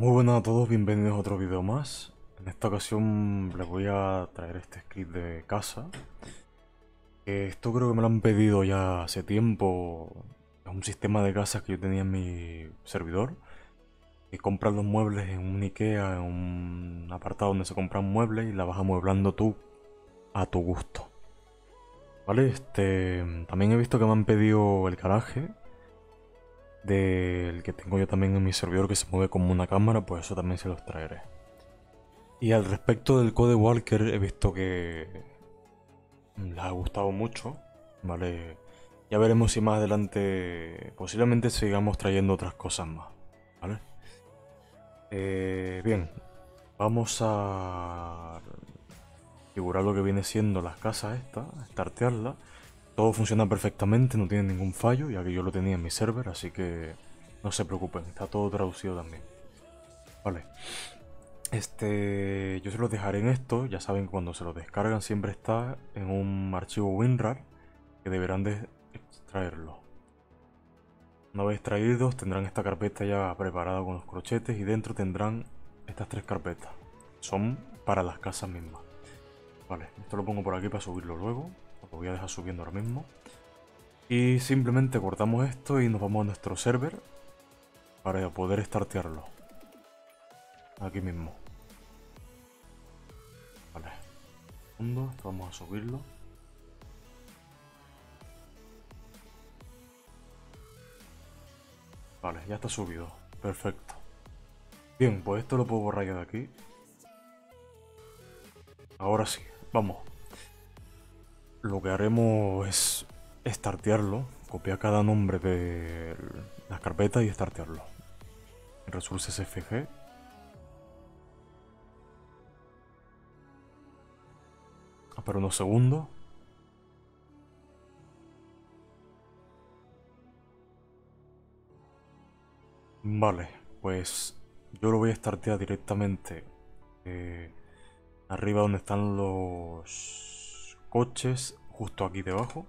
Muy buenas a todos, bienvenidos a otro video más. En esta ocasión les voy a traer este script de casa. Esto creo que me lo han pedido ya hace tiempo. Es un sistema de casas que yo tenía en mi servidor. Que compras los muebles en un Ikea, en un apartado donde se compran muebles y la vas amueblando tú a tu gusto. Vale, este. También he visto que me han pedido el garaje del que tengo yo también en mi servidor que se mueve como una cámara, pues eso también se los traeré. Y al respecto del Code Walker he visto que les ha gustado mucho, ¿vale? Ya veremos si más adelante posiblemente sigamos trayendo otras cosas más, ¿vale? Eh, bien, vamos a figurar lo que viene siendo las casas estas, startearlas. Todo funciona perfectamente, no tiene ningún fallo, ya que yo lo tenía en mi server, así que no se preocupen, está todo traducido también. Vale. Este, yo se los dejaré en esto, ya saben cuando se lo descargan siempre está en un archivo WinRAR que deberán de extraerlo. Una vez extraídos tendrán esta carpeta ya preparada con los crochetes y dentro tendrán estas tres carpetas. Son para las casas mismas. Vale, esto lo pongo por aquí para subirlo luego. Lo voy a dejar subiendo ahora mismo. Y simplemente cortamos esto y nos vamos a nuestro server para poder startearlo. Aquí mismo. Vale. Segundo, vamos a subirlo. Vale, ya está subido. Perfecto. Bien, pues esto lo puedo borrar ya de aquí. Ahora sí, vamos lo que haremos es startearlo, copiar cada nombre de las carpetas y startearlo. Resources FG. Espera unos segundos. Vale, pues yo lo voy a startear directamente eh, arriba donde están los coches justo aquí debajo.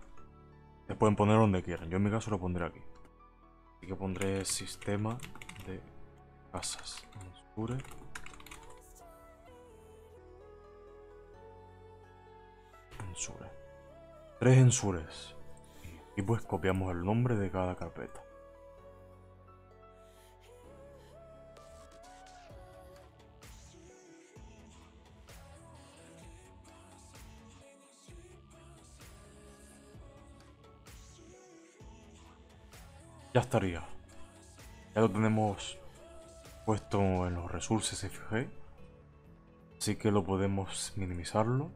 Se pueden poner donde quieran. Yo en mi caso lo pondré aquí. Así que pondré sistema de casas. Ensure. Ensure. Tres ensures. Y pues copiamos el nombre de cada carpeta. Ya estaría. Ya lo tenemos puesto en los resources FG. Así que lo podemos minimizarlo.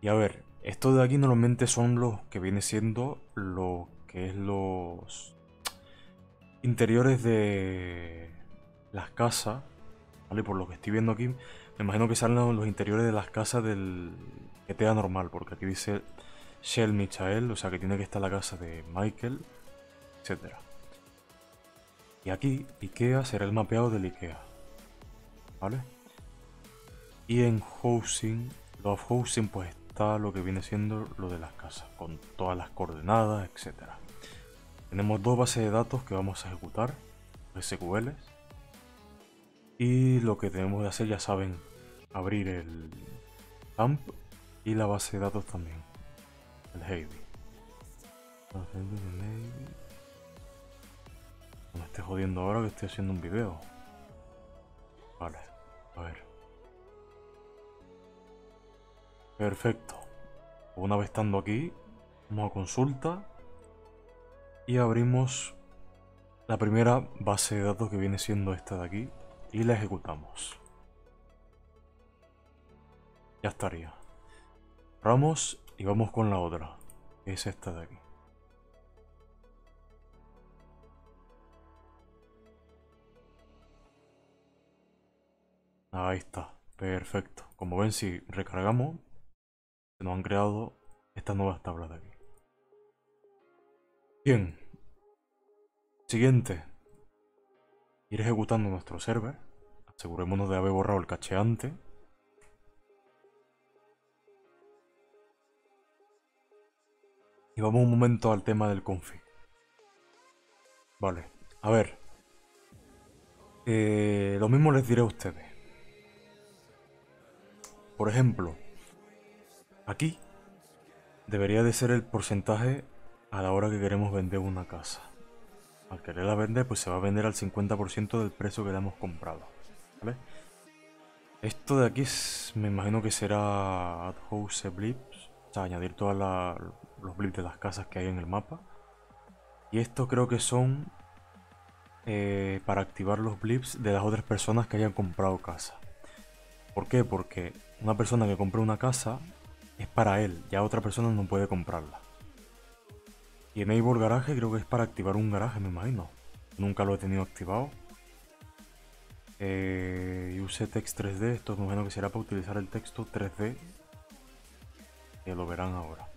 Y a ver, estos de aquí normalmente son los que viene siendo lo que es los interiores de las casas. ¿Vale? Por lo que estoy viendo aquí, me imagino que salen los interiores de las casas del GTA normal. Porque aquí dice Shell Michael, o sea que tiene que estar la casa de Michael y aquí IKEA será el mapeado del IKEA. ¿Vale? Y en Housing, Love Housing, pues está lo que viene siendo lo de las casas, con todas las coordenadas, etcétera. Tenemos dos bases de datos que vamos a ejecutar, SQL. Y lo que tenemos que hacer, ya saben, abrir el AMP y la base de datos también, el Heavy. Me esté jodiendo ahora que estoy haciendo un video. Vale, a ver. Perfecto. Una vez estando aquí, vamos a consulta y abrimos la primera base de datos que viene siendo esta de aquí y la ejecutamos. Ya estaría. Vamos y vamos con la otra, que es esta de aquí. Ahí está, perfecto. Como ven, si recargamos, se nos han creado estas nuevas tablas de aquí. Bien. Siguiente. Ir ejecutando nuestro server. Asegurémonos de haber borrado el caché antes. Y vamos un momento al tema del config. Vale, a ver. Eh, lo mismo les diré a ustedes. Por ejemplo, aquí debería de ser el porcentaje a la hora que queremos vender una casa. Al quererla vender, pues se va a vender al 50% del precio que le hemos comprado. Esto de aquí me imagino que será House Blips, o sea, añadir todos los blips de las casas que hay en el mapa. Y esto creo que son eh, para activar los blips de las otras personas que hayan comprado casa. ¿Por qué? Porque una persona que compra una casa es para él, ya otra persona no puede comprarla. Y Enable Garage creo que es para activar un garaje, me imagino. Nunca lo he tenido activado. Eh, use text 3D, esto me imagino que será para utilizar el texto 3D. Que lo verán ahora.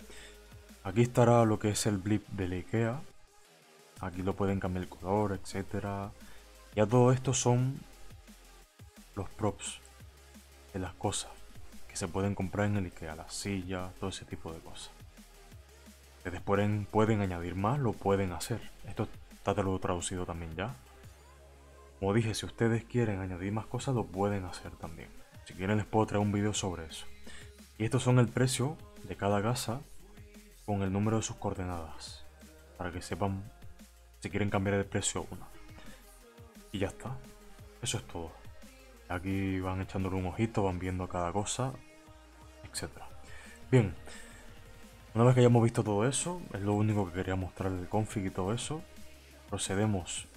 Aquí estará lo que es el blip de IKEA. Aquí lo pueden cambiar el color, etcétera. Ya todo esto son los props de las cosas que se pueden comprar en el IKEA, las sillas, todo ese tipo de cosas. Ustedes pueden, pueden añadir más, lo pueden hacer. Esto está todo traducido también ya. Como dije, si ustedes quieren añadir más cosas, lo pueden hacer también. Si quieren les puedo traer un video sobre eso. Y estos son el precio de cada casa con el número de sus coordenadas. Para que sepan si quieren cambiar el precio una. Y ya está. Eso es todo. Aquí van echándole un ojito, van viendo cada cosa, etc. Bien, una vez que hayamos visto todo eso, es lo único que quería mostrar el config y todo eso, procedemos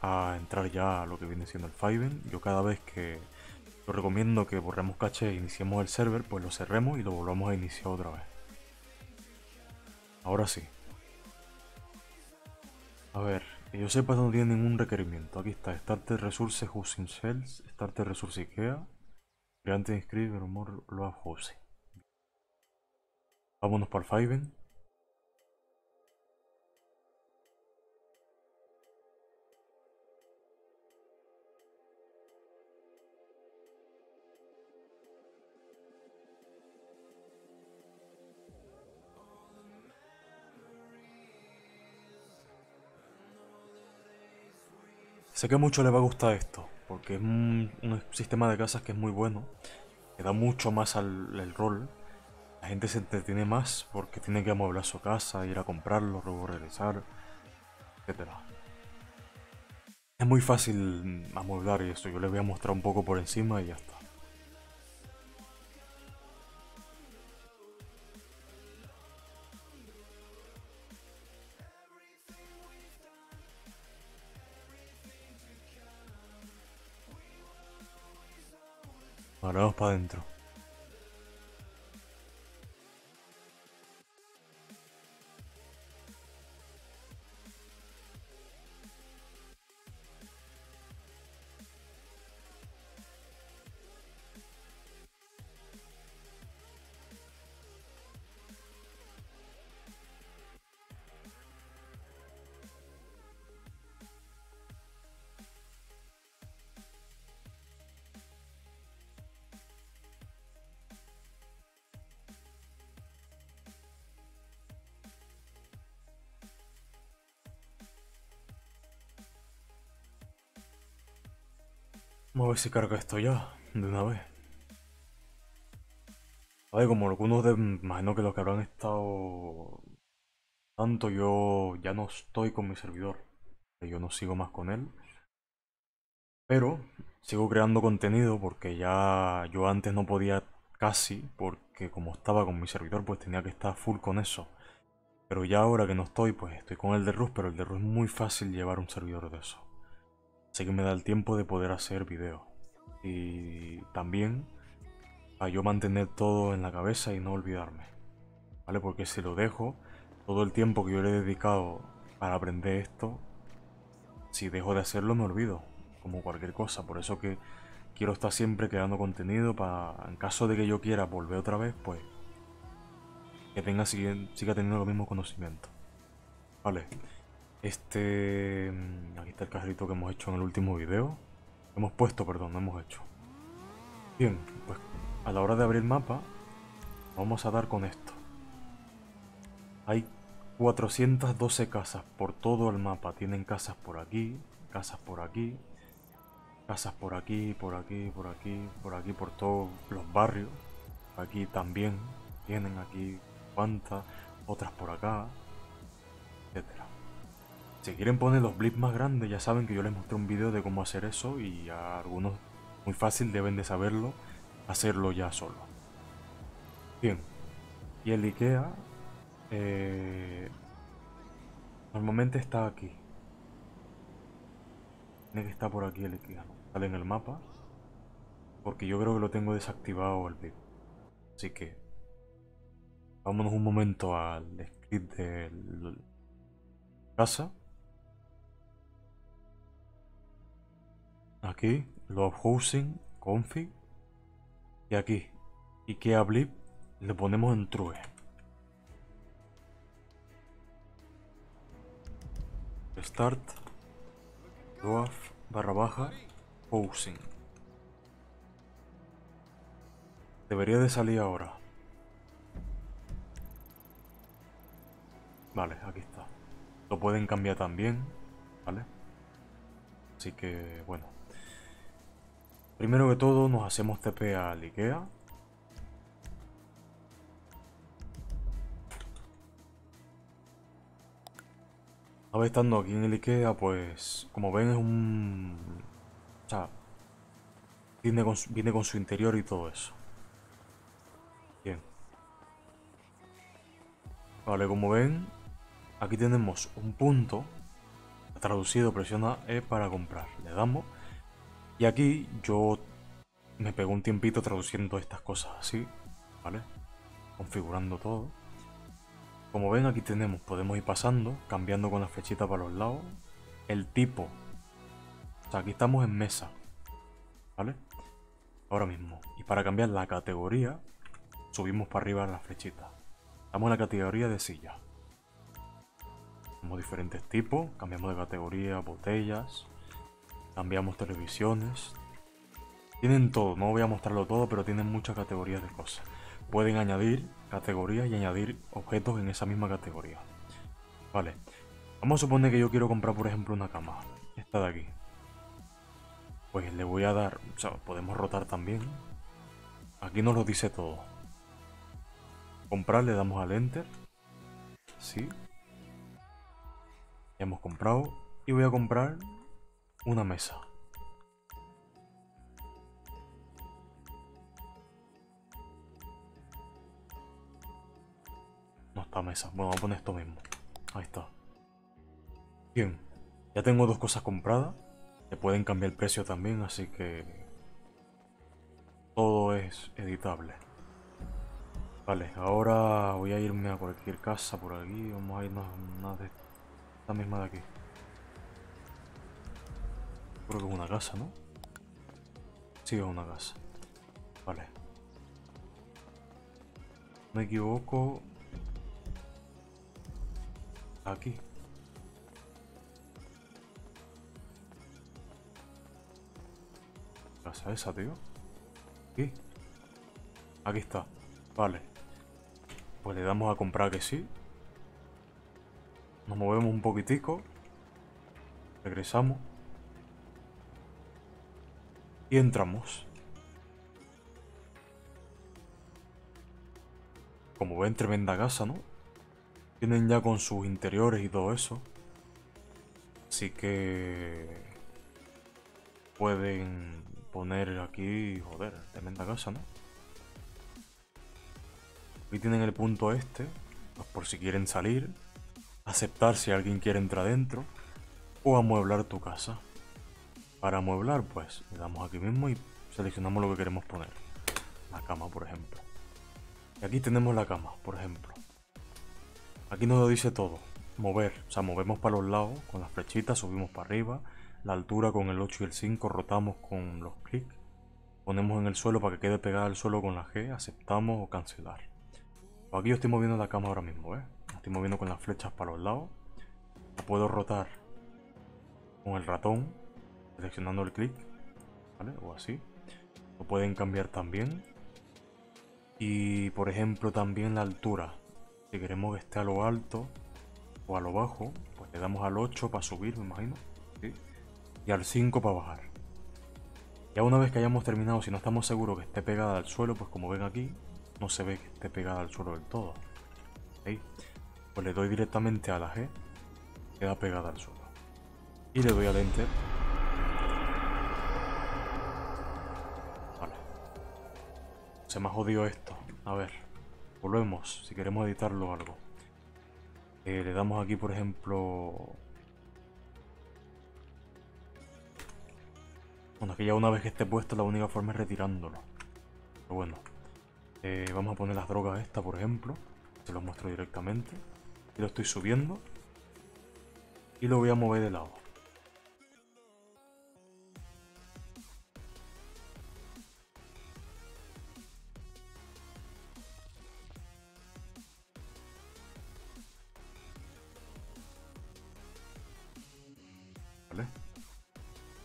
a entrar ya a lo que viene siendo el Fiven. Yo cada vez que lo recomiendo que borremos caché e iniciemos el server, pues lo cerremos y lo volvamos a iniciar otra vez. Ahora sí. A ver, que yo sepa no tiene ningún requerimiento. Aquí está, Starter Resources Housing Cells, Starter Resource IKEA, Creante Inscribe, Rumor Load Housing. Vámonos para el. Sé que a muchos les va a gustar esto, porque es un, sistema de casas que es muy bueno, que da mucho más al rol la gente se entretiene más porque tiene que amueblar su casa, ir a comprarlo, luego regresar, etc. Es muy fácil amueblar y esto, yo les voy a mostrar un poco por encima y ya está. Ahora vamos para adentro. Vamos a ver si carga esto ya, de una vez. A ver, como algunos de... Imagino que los que habrán estado... Tanto yo ya no estoy con mi servidor. Yo no sigo más con él. Pero sigo creando contenido porque ya yo antes no podía casi, porque como estaba con mi servidor pues tenía que estar full con eso. Pero ya ahora que no estoy, pues estoy con el de Rus, pero el de Rus es muy fácil llevar un servidor de eso. Que me da el tiempo de poder hacer videos. Y también a yo mantener todo en la cabeza y no olvidarme. ¿Vale? Porque si lo dejo, todo el tiempo que yo le he dedicado para aprender esto, si dejo de hacerlo me olvido. Como cualquier cosa. Por eso que quiero estar siempre creando contenido para, en caso de que yo quiera volver otra vez, pues que tenga, siga teniendo los mismos conocimientos. Vale. Este... Aquí está el cajerito que hemos hecho en el último video. Hemos puesto, perdón, no hemos hecho. Bien, pues a la hora de abrir mapa, vamos a dar con esto. Hay 412 casas por todo el mapa. Tienen casas por aquí, casas por aquí, Casas por aquí, por aquí, por aquí, por aquí, por todos los barrios. Aquí también tienen aquí cuantas, otras por acá. Si quieren poner los blips más grandes, ya saben que yo les mostré un vídeo de cómo hacer eso y a algunos muy fácil deben de saberlo, hacerlo ya solo. Bien, y el IKEA eh, normalmente está aquí. Tiene que estar por aquí el IKEA, Sale en el mapa. Porque yo creo que lo tengo desactivado el vídeo. Así que vámonos un momento al script de casa. Aquí, Love Housing, Config. Y aquí, IKEA Blip, le ponemos en True. Start, Love, barra baja, Housing. Debería de salir ahora. Vale, aquí está. Lo pueden cambiar también, ¿vale? Así que, bueno. Primero que todo nos hacemos TP al Ikea. Vez estando aquí en el Ikea, pues como ven es un... O sea, viene con, viene con su interior y todo eso. Bien. Vale, como ven, aquí tenemos un punto. Traducido, presiona E para comprar. Le damos. Y aquí yo me pego un tiempito traduciendo estas cosas así. ¿Vale? Configurando todo. Como ven aquí tenemos, podemos ir pasando, cambiando con la flechita para los lados. El tipo. O sea, aquí estamos en mesa. ¿Vale? Ahora mismo. Y para cambiar la categoría, subimos para arriba la flechita. Estamos en la categoría de silla. Tenemos diferentes tipos, cambiamos de categoría, botellas, cambiamos televisiones. Tienen todo, no voy a mostrarlo todo, pero tienen muchas categorías de cosas. Pueden añadir categorías y añadir objetos en esa misma categoría. Vale, vamos a suponer que yo quiero comprar, por ejemplo, una cama. Esta de aquí. Pues le voy a dar, o sea, podemos rotar también. Aquí nos lo dice todo comprar, le damos al enter. Sí. Ya hemos comprado. Y voy a comprar una mesa. No está mesa. Bueno, vamos a poner esto mismo. Ahí está. Bien. Ya tengo dos cosas compradas. Se pueden cambiar el precio también, así que... Todo es editable. Vale, ahora voy a irme a cualquier casa por aquí. Vamos a irnos a una de esta misma de aquí. Creo que es una casa, ¿no? Sí, es una casa. Vale. Me equivoco. Aquí. Casa esa, tío. Aquí. Aquí está. Vale. Pues le damos a comprar que sí. Nos movemos un poquitico. Regresamos. Y entramos. Como ven, tremenda casa, ¿no? Tienen ya con sus interiores y todo eso. Así que... Pueden poner aquí... Joder, tremenda casa, ¿no? Aquí tienen el punto este, pues por si quieren salir, aceptar si alguien quiere entrar dentro, o amueblar tu casa. Para amueblar, pues le damos aquí mismo y seleccionamos lo que queremos poner. La cama, por ejemplo. Y aquí tenemos la cama, por ejemplo. Aquí nos lo dice todo. Mover, o sea, movemos para los lados con las flechitas, subimos para arriba. La altura con el 8 y el 5, rotamos con los clics. Ponemos en el suelo para que quede pegada al suelo con la G, aceptamos o cancelar. Aquí yo estoy moviendo la cama ahora mismo, ¿eh? estoy moviendo con las flechas para los lados. La puedo rotar con el ratón, seleccionando el clic. O así. Lo pueden cambiar también. Y por ejemplo también la altura. Si queremos que esté a lo alto o a lo bajo, pues le damos al 8 para subir, me imagino. Y al 5 para bajar. Ya una vez que hayamos terminado, si no estamos seguros que esté pegada al suelo, pues como ven aquí, no se ve que esté pegada al suelo del todo. Pues le doy directamente a la G, queda pegada al suelo. Y le doy al Enter. Se me ha jodido esto. A ver, volvemos, si queremos editarlo o algo. Eh, le damos aquí, por ejemplo... Bueno, que ya una vez que esté puesto, la única forma es retirándolo. Pero bueno. Eh, vamos a poner las drogas esta, por ejemplo. Se lo muestro directamente. Y lo estoy subiendo. Y lo voy a mover de lado.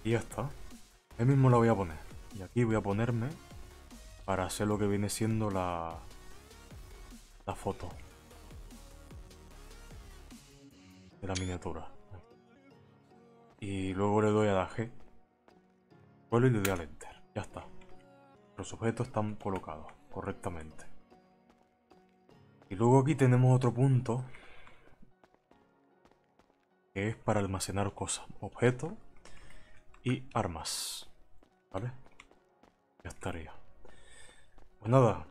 Y ya está. Ahí mismo la voy a poner. Y aquí voy a ponerme para hacer lo que viene siendo la, la foto de la miniatura. Y luego le doy a la G. Vuelvo y le doy al Enter. Ya está. Los objetos están colocados correctamente. Y luego aquí tenemos otro punto que es para almacenar cosas, objetos y armas. ¿Vale? Ya estaría. Pues nada,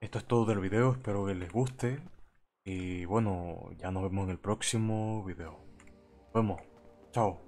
esto es todo del video, espero que les guste. Y bueno, ya nos vemos en el próximo video. Nos vemos. Chao.